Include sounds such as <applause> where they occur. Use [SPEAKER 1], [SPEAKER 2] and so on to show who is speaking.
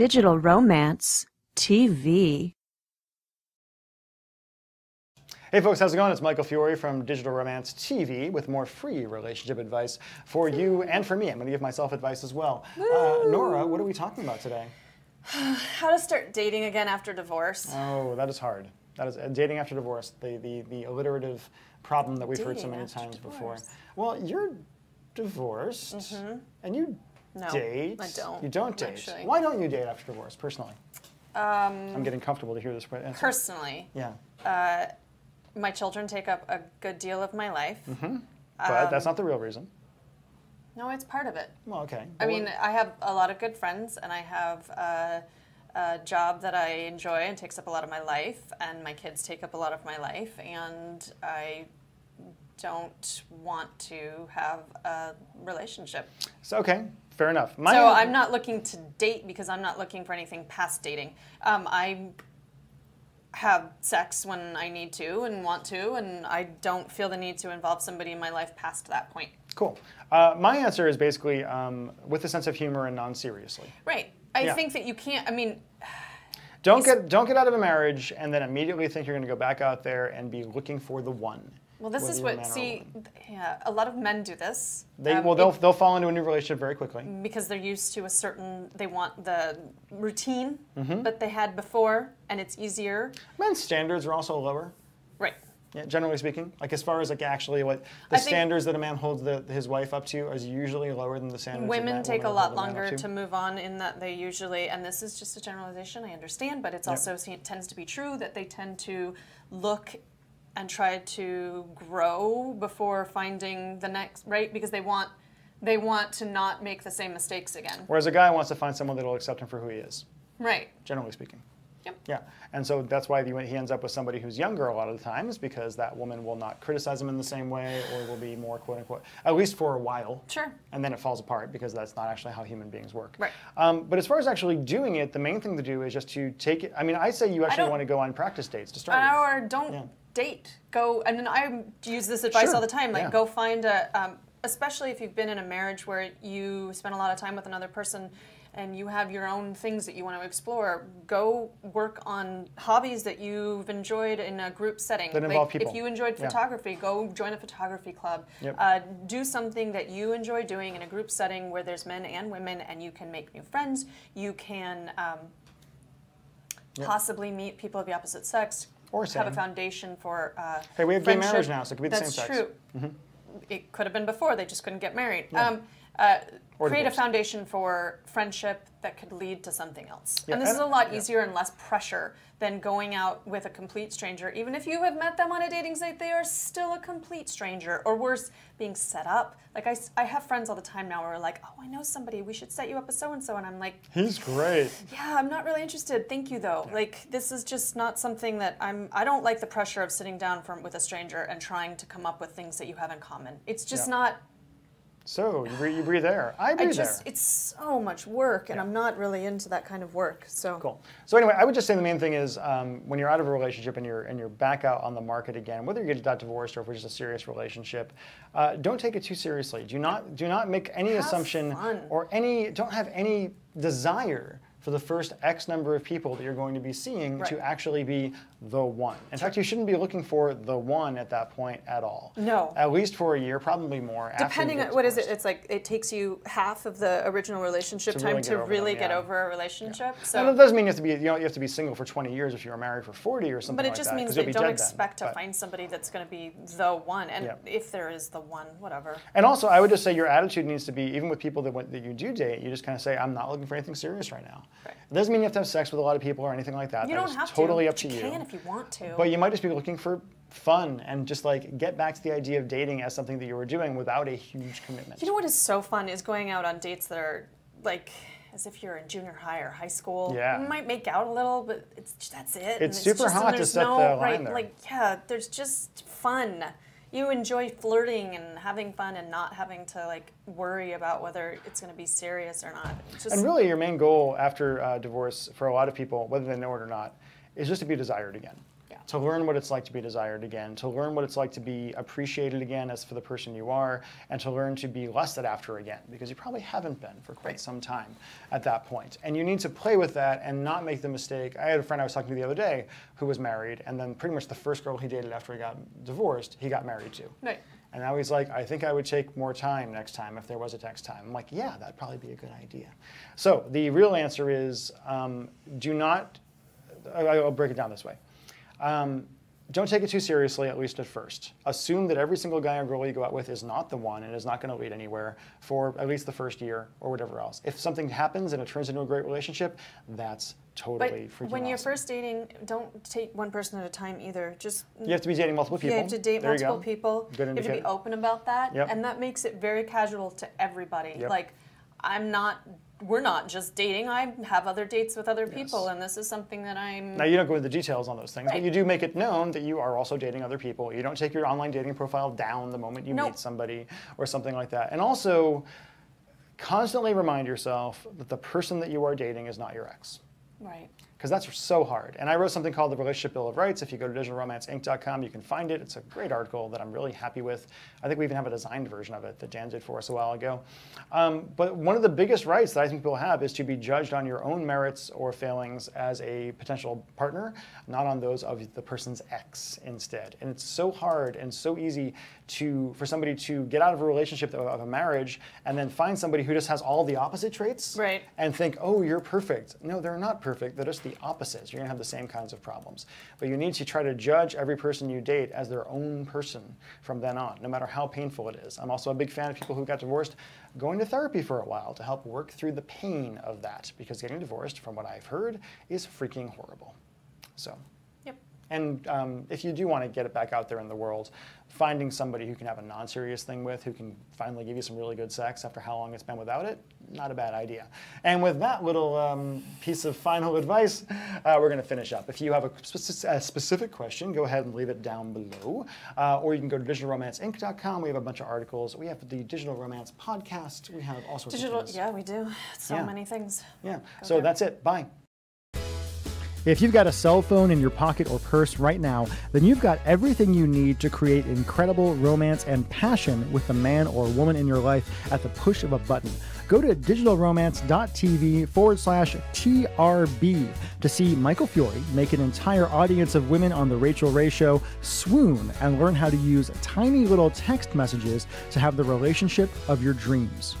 [SPEAKER 1] Digital Romance TV.
[SPEAKER 2] Hey folks, how's it going? It's Michael Fiore from Digital Romance TV with more free relationship advice for you and for me. I'm going to give myself advice as well. Uh, Nora, what are we talking about today? <sighs>
[SPEAKER 3] How to start dating again after divorce.
[SPEAKER 2] Oh, that is hard. That is uh, dating after divorce, the, the, the alliterative problem that we've heard so many times before. Well, you're divorced and you
[SPEAKER 3] No,
[SPEAKER 2] date.
[SPEAKER 3] I don't,
[SPEAKER 2] You don't date.
[SPEAKER 3] actually.
[SPEAKER 2] Why don't you date after divorce, personally?
[SPEAKER 3] Um,
[SPEAKER 2] I'm getting comfortable to hear this answer.
[SPEAKER 3] personally,
[SPEAKER 2] yeah.
[SPEAKER 3] my children take up a good deal of my life.
[SPEAKER 2] But
[SPEAKER 3] Um,
[SPEAKER 2] that's not the real reason.
[SPEAKER 3] No, it's part of it.
[SPEAKER 2] Well, okay.
[SPEAKER 3] I mean, I have a lot of good friends, and I have a, a job that I enjoy and takes up a lot of my life, and my kids take up a lot of my life, and I don't want to have a relationship.
[SPEAKER 2] so, okay, fair enough. My
[SPEAKER 3] So I'm not looking to date because I'm not looking for anything past dating. Um, I have sex when I need to and want to, and I don't feel the need to involve somebody in my life past that point.
[SPEAKER 2] Cool. Uh, my answer is basically um, with a sense of humor and non-seriously.
[SPEAKER 3] Right. I
[SPEAKER 2] Yeah.
[SPEAKER 3] think that you can't. I mean,
[SPEAKER 2] Don't get don't get out of a marriage and then immediately think you're going to go back out there and be looking for the one.
[SPEAKER 3] Well, this is what.
[SPEAKER 2] man or a
[SPEAKER 3] See, yeah, a lot of men do this.
[SPEAKER 2] They
[SPEAKER 3] um,
[SPEAKER 2] well they'll
[SPEAKER 3] it-
[SPEAKER 2] they'll fall into a new relationship very quickly.
[SPEAKER 3] because they're used to a certain. They want the routine
[SPEAKER 2] Mm-hmm.
[SPEAKER 3] that they had before, and it's easier.
[SPEAKER 2] Men's standards are also lower.
[SPEAKER 3] Right.
[SPEAKER 2] Yeah, generally speaking, like as far as like actually what the
[SPEAKER 3] I
[SPEAKER 2] standards that a man holds the, his wife up to is usually lower than the standards.
[SPEAKER 3] Women
[SPEAKER 2] that
[SPEAKER 3] take a lot
[SPEAKER 2] holds a man up
[SPEAKER 3] longer
[SPEAKER 2] to.
[SPEAKER 3] to move on in that they usually, and this is just a generalization, I understand, but it's
[SPEAKER 2] Yep.
[SPEAKER 3] also tends to be true that they tend to look and try to grow before finding the next right because they want they want to not make the same mistakes again.
[SPEAKER 2] Whereas a guy wants to find someone that'll accept him for who he is,
[SPEAKER 3] Right.
[SPEAKER 2] generally speaking.
[SPEAKER 3] Yep.
[SPEAKER 2] Yeah, and so that's why he he ends up with somebody who's younger a lot of the times because that woman will not criticize him in the same way or will be more quote unquote, at least for a while.
[SPEAKER 3] Sure.
[SPEAKER 2] And then it falls apart because that's not actually how human beings work.
[SPEAKER 3] Right.
[SPEAKER 2] Um, but as far as actually doing it, the main thing to do is just to take it. I mean, I say you actually want to go on practice dates to start with.
[SPEAKER 3] Or don't
[SPEAKER 2] Yeah.
[SPEAKER 3] Date. Go, and then I use this advice
[SPEAKER 2] Sure,
[SPEAKER 3] all the time. Like,
[SPEAKER 2] yeah.
[SPEAKER 3] go find a, um, especially if you've been in a marriage where you spend a lot of time with another person and you have your own things that you want to explore. Go work on hobbies that you've enjoyed in a group setting.
[SPEAKER 2] That
[SPEAKER 3] like,
[SPEAKER 2] involve people.
[SPEAKER 3] If you enjoyed
[SPEAKER 2] Yeah.
[SPEAKER 3] photography, go join a photography club.
[SPEAKER 2] Yep.
[SPEAKER 3] Uh, do something that you enjoy doing in a group setting where there's men and women, and you can make new friends. You can. Um,
[SPEAKER 2] Yep.
[SPEAKER 3] possibly meet people of the opposite sex
[SPEAKER 2] Or
[SPEAKER 3] have a foundation for uh,
[SPEAKER 2] Hey, we have gay marriage now, so it could be the
[SPEAKER 3] That's
[SPEAKER 2] same sex. Mm-hmm.
[SPEAKER 3] true. It could have been before; they just couldn't get married.
[SPEAKER 2] Yeah.
[SPEAKER 3] Um, uh, create a foundation for friendship that could lead to something else.
[SPEAKER 2] Yeah,
[SPEAKER 3] and this is a lot
[SPEAKER 2] yeah.
[SPEAKER 3] easier and less pressure than going out with a complete stranger. Even if you have met them on a dating site, they are still a complete stranger, or worse, being set up. Like I, I have friends all the time now who are like, "Oh, I know somebody. We should set you up with so and so," and I'm like,
[SPEAKER 2] He's great.
[SPEAKER 3] yeah, I'm not really interested. Thank you though. Like this is just not something that I'm I don't like the pressure of sitting down from with a stranger and trying to come up with things that you have in common. It's just
[SPEAKER 2] Yeah.
[SPEAKER 3] not
[SPEAKER 2] So you breathe, you breathe air. I
[SPEAKER 3] I
[SPEAKER 2] breathe
[SPEAKER 3] just
[SPEAKER 2] air.
[SPEAKER 3] it's so much work and I'm not really into that kind of work. So
[SPEAKER 2] Cool. So anyway, I would just say the main thing is um, when you're out of a relationship and you're and you're back out on the market again, whether you get got divorced or if it's just a serious relationship, uh, don't take it too seriously. Do not do not make any
[SPEAKER 3] Have
[SPEAKER 2] assumption
[SPEAKER 3] fun.
[SPEAKER 2] or any don't have any desire for the first X number of people that you're going to be seeing to actually be the one. In fact, you shouldn't be looking for the one at that point at all.
[SPEAKER 3] No.
[SPEAKER 2] At least for a year, probably more. you
[SPEAKER 3] depending on what is it it's like it takes you half of the original relationship
[SPEAKER 2] To
[SPEAKER 3] time
[SPEAKER 2] really
[SPEAKER 3] to really
[SPEAKER 2] them,
[SPEAKER 3] get
[SPEAKER 2] yeah.
[SPEAKER 3] over a relationship.
[SPEAKER 2] Now,
[SPEAKER 3] So
[SPEAKER 2] that doesn't mean you have to be you know you have to be single for 20 years if you were married for 40 or something
[SPEAKER 3] but it
[SPEAKER 2] like
[SPEAKER 3] just
[SPEAKER 2] that,
[SPEAKER 3] means that
[SPEAKER 2] you'll
[SPEAKER 3] don't
[SPEAKER 2] dead then,
[SPEAKER 3] expect to
[SPEAKER 2] but-
[SPEAKER 3] find somebody that's going to be the one and
[SPEAKER 2] Yeah.
[SPEAKER 3] if there is the one whatever
[SPEAKER 2] And also, I would just say your attitude needs to be, even with people that, that you do date, you just kind of say, I'm not looking for anything serious right now.
[SPEAKER 3] Right.
[SPEAKER 2] It doesn't mean you have to have sex with a lot of people or anything like that.
[SPEAKER 3] you
[SPEAKER 2] That
[SPEAKER 3] don't have
[SPEAKER 2] totally
[SPEAKER 3] to
[SPEAKER 2] up to
[SPEAKER 3] you
[SPEAKER 2] you.
[SPEAKER 3] can if you want to
[SPEAKER 2] But you might just be looking for fun and just like get back to the idea of dating as something that you were doing without a huge commitment.
[SPEAKER 3] You know what is so fun is going out on dates that are like as if you're in junior high or high school.
[SPEAKER 2] Yeah.
[SPEAKER 3] You might make out a little, but it's that's it. and
[SPEAKER 2] It's super
[SPEAKER 3] just,
[SPEAKER 2] hot to set
[SPEAKER 3] no,
[SPEAKER 2] the line
[SPEAKER 3] right,
[SPEAKER 2] there.
[SPEAKER 3] Like yeah, there's just fun. You enjoy flirting and having fun and not having to like worry about whether it's going to be serious or not. Just
[SPEAKER 2] and really, your main goal after uh, divorce for a lot of people, whether they know it or not, is just to be desired again. To learn what it's like to be desired again, to learn what it's like to be appreciated again as for the person you are, and to learn to be lusted after again, because you probably haven't been for quite some time at that point. And you need to play with that and not make the mistake. I had a friend I was talking to the other day who was married, and then pretty much the first girl he dated after he got divorced, he got married to.
[SPEAKER 3] Right.
[SPEAKER 2] And now he's like, I think I would take more time next time if there was a next time. I'm like, yeah, that'd probably be a good idea. So the real answer is um, do not, I'll break it down this way. Um, don't take it too seriously, at least at first. Assume that every single guy or girl you go out with is not the one and is not going to lead anywhere for at least the first year or whatever else. If something happens and it turns into a great relationship, that's
[SPEAKER 3] But
[SPEAKER 2] totally freaking
[SPEAKER 3] when you're
[SPEAKER 2] awesome.
[SPEAKER 3] first dating, don't take one person at a time either. Just
[SPEAKER 2] You have to be dating multiple people.
[SPEAKER 3] You have to date
[SPEAKER 2] There
[SPEAKER 3] multiple people.
[SPEAKER 2] Good
[SPEAKER 3] you have to be open about that,
[SPEAKER 2] Yep.
[SPEAKER 3] and that makes it very casual to everybody.
[SPEAKER 2] Yep.
[SPEAKER 3] Like, I'm not. We're not just dating. I have other dates with other people,
[SPEAKER 2] Yes.
[SPEAKER 3] and this is something that I'm.
[SPEAKER 2] Now, you don't go into the details on those things, but you do make it known that you are also dating other people. You don't take your online dating profile down the moment you
[SPEAKER 3] Nope.
[SPEAKER 2] meet somebody or something like that. And also, constantly remind yourself that the person that you are dating is not your ex.
[SPEAKER 3] right.
[SPEAKER 2] Because that's so hard. And I wrote something called the Relationship Bill of Rights. If you go to digitalromanceinc.com, you can find it. It's a great article that I'm really happy with. I think we even have a designed version of it that Dan did for us a while ago. Um, but one of the biggest rights that I think people have is to be judged on your own merits or failings as a potential partner, not on those of the person's ex instead. And it's so hard and so easy to for somebody to get out of a relationship of a marriage and then find somebody who just has all the opposite traits
[SPEAKER 3] Right.
[SPEAKER 2] and think, oh, you're perfect. No, they're not perfect. They're just the opposites. You're going to have the same kinds of problems. But you need to try to judge every person you date as their own person from then on, no matter how painful it is. I'm also a big fan of people who got divorced going to therapy for a while to help work through the pain of that, because getting divorced, from what I've heard, is freaking horrible. So. And um, if you do want to get it back out there in the world, finding somebody who can have a non-serious thing with, who can finally give you some really good sex after how long it's been without it, not a bad idea. And with that little um, piece of final <laughs> advice, uh, we're going to finish up. If you have a, speci- a specific question, go ahead and leave it down below. Uh, or you can go to digitalromanceinc.com. We have a bunch of articles. We have the Digital Romance podcast. We have all sorts
[SPEAKER 3] Digital.
[SPEAKER 2] of things.
[SPEAKER 3] Yeah, we do. So
[SPEAKER 2] Yeah.
[SPEAKER 3] many things.
[SPEAKER 2] Yeah.
[SPEAKER 3] Go
[SPEAKER 2] So
[SPEAKER 3] there.
[SPEAKER 2] that's it. Bye. If you've got a cell phone in your pocket or purse right now, then you've got everything you need to create incredible romance and passion with the man or woman in your life at the push of a button. Go to digitalromance.tv forward slash TRB to see Michael Fiore make an entire audience of women on The Rachael Ray Show swoon and learn how to use tiny little text messages to have the relationship of your dreams.